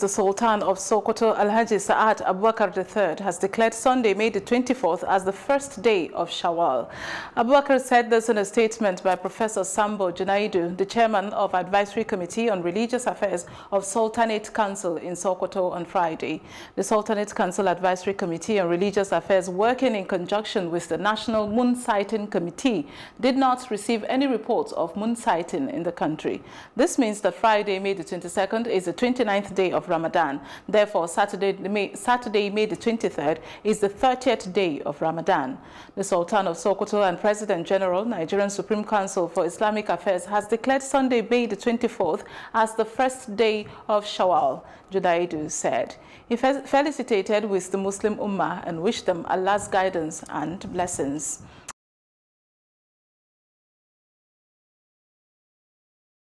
The Sultan of Sokoto, Alhaji Sa'ad Abubakar III, has declared Sunday, May the 24th, as the first day of Shawwal. Abubakar said this in a statement by Professor Sambo Junaidu, the chairman of Advisory Committee on Religious Affairs of Sultanate Council in Sokoto on Friday. The Sultanate Council Advisory Committee on Religious Affairs, working in conjunction with the National Moon Sighting Committee, did not receive any reports of moon sighting in the country. This means that Friday, May the 22nd, is the 29th day of Ramadan. Therefore, Saturday May, Saturday, May the 23rd is the 30th day of Ramadan. The Sultan of Sokoto and President General, Nigerian Supreme Council for Islamic Affairs, has declared Sunday, May the 24th as the first day of Shawwal, Junaidu said. He felicitated with the Muslim Ummah and wished them Allah's guidance and blessings.